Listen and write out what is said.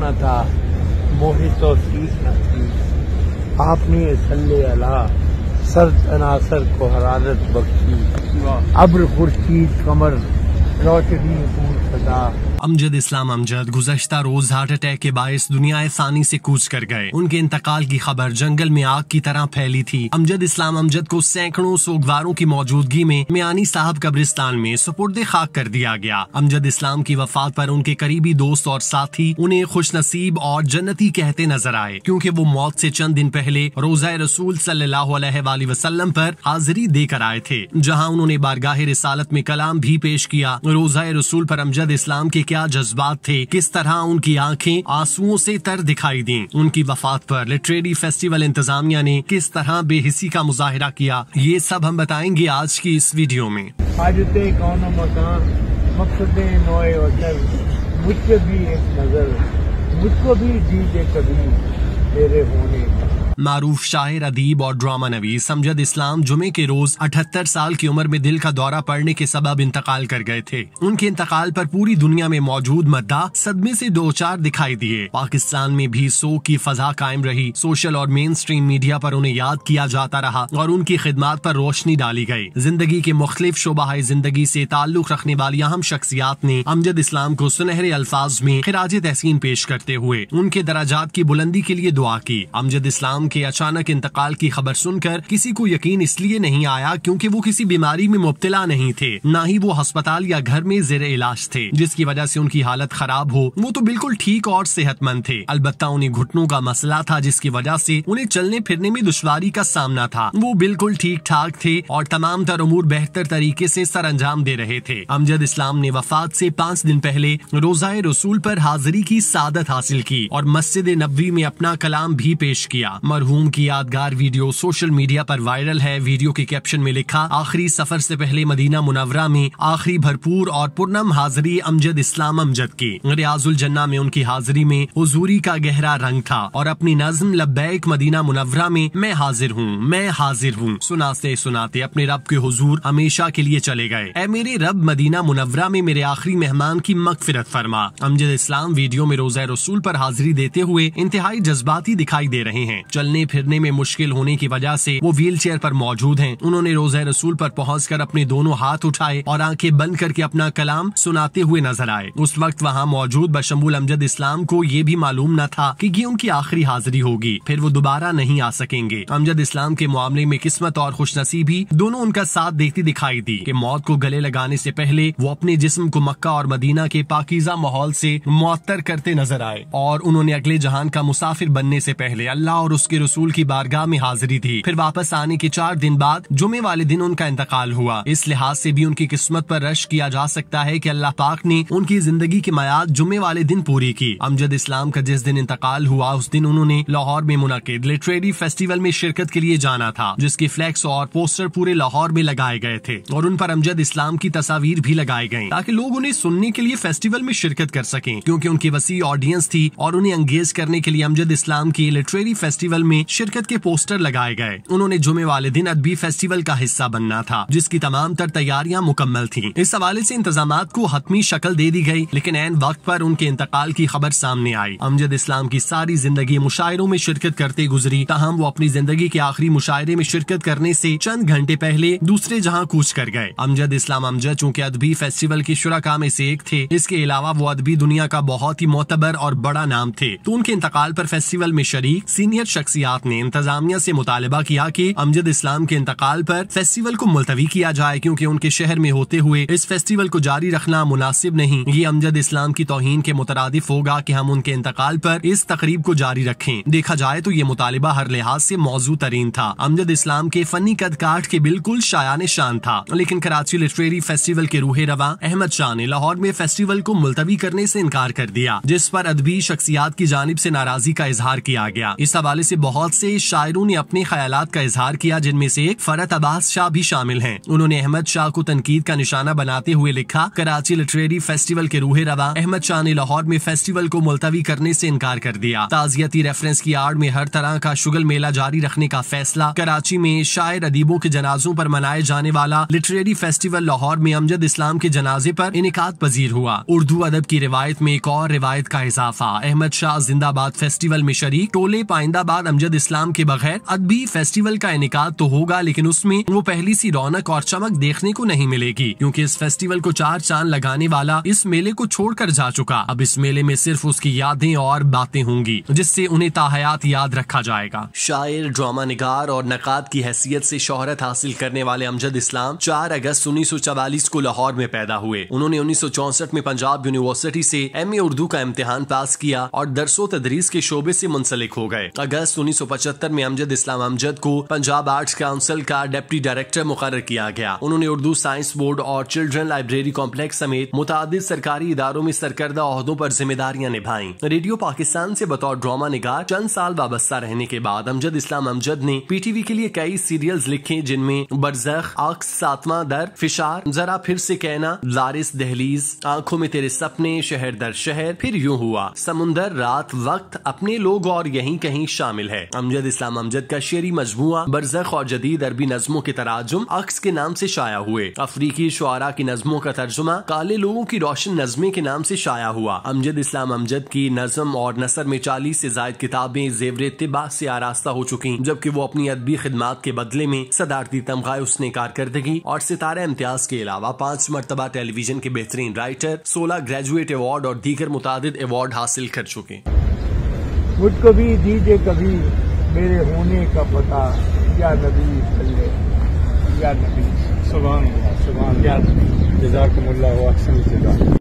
न था मोहित और सीख न थी आपने सल्ले अला सर अनासर को हरारत बख्शी। अब्र खुर्शीद कमर रोशनी फूल सदा अमजद इस्लाम अमजद गुजश्ता रोज हार्ट अटैक के बायस दुनिया फानी से कूच कर गए। उनके इंतकाल की खबर जंगल में आग की तरह फैली थी। अमजद इस्लाम अमजद को सैकड़ों सोगवारों की मौजूदगी में मियानी साहब कब्रिस्तान में सुपुर्द खाक कर दिया गया। अमजद इस्लाम की वफात पर उनके करीबी दोस्त और साथी उन्हें खुश नसीब और जन्नती कहते नज़र आए, क्योंकि वो मौत से चंद दिन पहले रोजा रसूल वसल्लम पर हाजिरी देकर आए थे, जहाँ उन्होंने बारगाह रिसालत में कलाम भी पेश किया। रोजा रसूल पर अमजद इस्लाम के क्या जज्बात थे? किस तरह उनकी आँखें आंसुओं से तर दिखाई दी? उनकी वफात पर लिटरेरी फेस्टिवल इंतजामिया ने किस तरह बेहिसी का मुजाहरा किया? ये सब हम बताएँगे आज की इस वीडियो में। हाजते कौन मकान? मकसद नोए वतन मुझ पे भी एक नज़र। मुझको भी कभी तेरे होने। का मारूफ शायर अदीब और ड्रामा नवीस समजद इस्लाम जुमे के रोज 78 साल की उम्र में दिल का दौरा पड़ने के सबब इंतकाल कर गए थे। उनके इंतकाल पर पूरी दुनिया में मौजूद मद्दा सदमे से दो चार दिखाई दिए। पाकिस्तान में भी सो की फजा कायम रही। सोशल और मेन स्ट्रीम मीडिया पर उन्हें याद किया जाता रहा और उनकी खिदमत पर रोशनी डाली गई। ज़िंदगी के मुख्तलिफ़ शोबा ज़िंदगी से ताल्लुक रखने वाली अहम शख्सियात ने अमजद इस्लाम को सुनहरे अल्फाज में खराज तहसीन पेश करते हुए उनके दराजात की बुलंदी के लिए दुआ की। अमजद इस्लाम के अचानक इंतकाल की खबर सुनकर किसी को यकीन इसलिए नहीं आया क्योंकि वो किसी बीमारी में मुब्तला नहीं थे। न ही वो अस्पताल या घर में जेर इलाज थे, जिसकी वजह से उनकी हालत खराब हो। वो तो बिल्कुल ठीक और सेहतमंद थे। अलबत्ता उन्हें घुटनों का मसला था, जिसकी वजह से उन्हें चलने फिरने में दुश्वारी का सामना था। वो बिल्कुल ठीक ठाक थे और तमाम तर उमूर बेहतर तरीके से सर अंजाम दे रहे थे। अमजद इस्लाम ने वफात से पाँच दिन पहले रोजाए रसूल पर हाजिरी की सादत हासिल की और मस्जिद नबी में अपना कलाम भी पेश किया। मरहूम की यादगार वीडियो सोशल मीडिया पर वायरल है। वीडियो के कैप्शन में लिखा, आखिरी सफ़र से पहले मदीना मुनवरा में आखिरी भरपूर और पुरनम हाजिरी अमजद इस्लाम अमजद की। रियाजुल जन्ना में उनकी हाजिरी में हुजूरी का गहरा रंग था और अपनी नज्म लब्बैक मदीना मुनवरा में मैं हाजिर हूँ, मैं हाजिर हूँ। सुनाते सुनाते अपने रब के हजूर हमेशा के लिए चले गए। ए मेरे रब, मदीना मुनवरा में मेरे आखिरी मेहमान की मकफिरत फरमा। अमजद इस्लाम वीडियो में रोजा रसूल पर हाजिरी देते हुए इंतहाई जज्बाती दिखाई दे रहे हैं। चलने फिरने में मुश्किल होने की वजह से वो व्हील चेयर पर मौजूद हैं। उन्होंने रोजा रसूल पर पहुंचकर अपने दोनों हाथ उठाए और आँखें बंद करके अपना कलाम सुनाते हुए नज़र आए। उस वक्त वहाँ मौजूद बशमुल अमजद इस्लाम को ये भी मालूम न था कि ये उनकी आखिरी हाजिरी होगी। फिर वो दोबारा नहीं आ सकेंगे। अमजद इस्लाम के मामले में किस्मत और खुशनसीबी दोनों उनका साथ देती दिखाई दी कि मौत को गले लगाने से पहले वो अपने जिस्म को मक्का और मदीना के पाकिजा माहौल से मुअत्तर करते नज़र आए और उन्होंने अगले जहान का मुसाफिर बनने से पहले अल्लाह और उसके रसूल की बारगाह में हाजिरी थी। फिर वापस आने के चार दिन बाद, जुमे वाले दिन उनका इंतकाल हुआ। इस लिहाज से भी उनकी किस्मत पर रश किया जा सकता है कि अल्लाह पाक ने उनकी ज़िंदगी की मयाद जुमे वाले दिन पूरी की। अमजद इस्लाम का जिस दिन इंतकाल हुआ, उस दिन उन्होंने लाहौर में मुनद लिटरेरी फेस्टिवल में शिरकत के लिए जाना था, जिसके फ्लैक्स और पोस्टर पूरे लाहौर में लगाए गए थे और उन पर अमजद इस्लाम की तस्वीर भी लगाई गई ताकि लोग उन्हें सुनने के लिए फेस्टिवल में शिरकत कर सके, क्यूँकी उनकी वसी ऑडियंस थी और उन्हें अंगेज करने के लिए अमजद इस्लाम की लिटरेरी फेस्टिवल में शिरकत के पोस्टर लगाए गए। उन्होंने जुमे वाले दिन अदबी फेस्टिवल का हिस्सा बनना था, जिसकी तमाम तर तैयारियाँ मुकम्मल थी। इस हवाले ऐसी इंतज़ाम को हतमी शक्ल दे दी गई, लेकिन एन वक्त पर उनके इंतकाल की खबर सामने आई। अमजद इस्लाम की सारी ज़िंदगी मुशायरों में शिरकत करते गुजरी, तहम वो अपनी ज़िंदगी के आखिरी मुशायरे में शिरकत करने ऐसी चंद घंटे पहले दूसरे जहाँ कूच कर गए। अमजद इस्लाम अमजद, चूँकि अदबी फेस्टिवल की शुरा में ऐसी एक थे, इसके अलावा वो अदबी दुनिया का बहुत ही मोतबर और बड़ा नाम थे। तो उनके इंतकाल पर फेस्टिवल में शरीक, सीनियर शख्सियात ने इंतजामिया से मुतालबा किया कि अमजद इस्लाम के इंतकाल पर फेस्टिवल को मुलतवी किया जाए, क्योंकि उनके शहर में होते हुए इस फेस्टिवल को जारी रखना मुनासिब नहीं। ये अमजद इस्लाम की तोहन के मुतरदिफ होगा की हम उनके इंतकाल पर इस तकरीब को जारी रखें। देखा जाए तो ये मुतालबा हर लिहाज से मौजू तरीन था। अमजद इस्लाम के फनी कद काट के बिल्कुल शायान शान था, लेकिन कराची लिटरेरी फेस्टिवल के रूहे रवा अहमद शाह ने लाहौर में फेस्टिवल को मुलतवी करने से इनकार कर दिया, जिस पर अदबी शख्सियात की जानब से नाराज़गी का इजहार किया गया। इस हवाले से बहुत से शायरों ने अपने ख्याल का इजहार किया, जिनमें से फरत अब्बास शाह भी शामिल हैं। उन्होंने अहमद शाह को तनकीद का निशाना बनाते हुए लिखा, कराची लिटरेरी फेस्टिवल के रूहे रवा, अहमद शाह ने लाहौर में फेस्टिवल को मुलतवी करने से इनकार कर दिया। ताजियती रेफरेंस की आड़ में हर तरह का शुगल मेला जारी रखने का फैसला, कराची में शायर अदीबों के जनाजों पर मनाए जाने वाला लिटरेरी फेस्टिवल लाहौर में अमजद इस्लाम के जनाजे पर इनका पजीर हुआ। उर्दू अदब की रिवायत में एक और रिवायत का इजाफा, अहमद शाह जिंदाबाद फेस्टिवल में शरीक, टोले पाइंदाबाद अमजद इस्लाम के बगैर अदबी फेस्टिवल का इनका तो होगा, लेकिन उसमें वो पहली सी रौनक और चमक देखने को नहीं मिलेगी, क्योंकि इस फेस्टिवल को चार चाँद लगाने वाला इस मेले को छोड़कर जा चुका। अब इस मेले में सिर्फ़ उसकी यादें और बातें होंगी, जिससे उन्हें ताहयात याद रखा जाएगा। शायर, ड्रामा निगार और नकाद की हैसियत से शोहरत हासिल करने वाले अमजद इस्लाम चार अगस्त उन्नीस को लाहौर में पैदा हुए। उन्होंने उन्नीस में पंजाब यूनिवर्सिटी से एम उर्दू का इम्तिहान पास किया और दरसो तदरीस के शोबे से मुंसलिक हो गए। अगस्त उन्नीस सौ पचहत्तर में अमजद इस्लाम अमजद को पंजाब आर्ट्स काउंसिल का डिप्टी डायरेक्टर मुकर किया गया। उन्होंने उर्दू साइंस बोर्ड और चिल्ड्रन लाइब्रेरी कॉम्प्लेक्स समेत मुताद सरकारी इदारों में सरकर्दा अहदों पर जिम्मेदारियाँ निभाई। रेडियो पाकिस्तान से बतौर ड्रामा निगार चंद साल वाबस्ता रहने के बाद अमजद इस्लाम अमजद ने पीटीवी के लिए कई सीरियल्स लिखे, जिनमें बरजख, अक्स, सातवा दर, फिशार, जरा फिर से कहना, लारिस, दहलीज, आँखों में तेरे सपने, शहर दर शहर, फिर यूँ हुआ। समुंदर, रात, वक्त, अपने लोग और यहीं कहीं शामिल है। अमजद इस्लाम अमजद का शेरी मजमुआ बरजख और जदीद अरबी नज्मों के तराजुम अक्स के नाम से शाया हुए। अफ्रीकी शुरा की नज्मों का तर्जुमा काले लोगों की रोशन नजमे के नाम से शाया हुआ। अमजद इस्लाम अमजद की नज्म और नसर में चालीस से जायद किताबें जेवर तिबा से आरास्ता हो चुकी, जबकि वो अपनी अदबी खिदमात के बदले में सदारती तमगा उसने कारकर्दगी और सितारा इम्तियाज़ के अलावा पाँच मरतबा टेलीविज़न के बेहतरीन राइटर, सोलह ग्रेजुएट अवार्ड और दीगर मुताद अवार्ड हासिल कर चुके मुझको भी दीजिए कभी मेरे होने का पता या नबी सल्ले या नबी। सुबह सुबह या नबी। जजाकमुल्लाह अहसन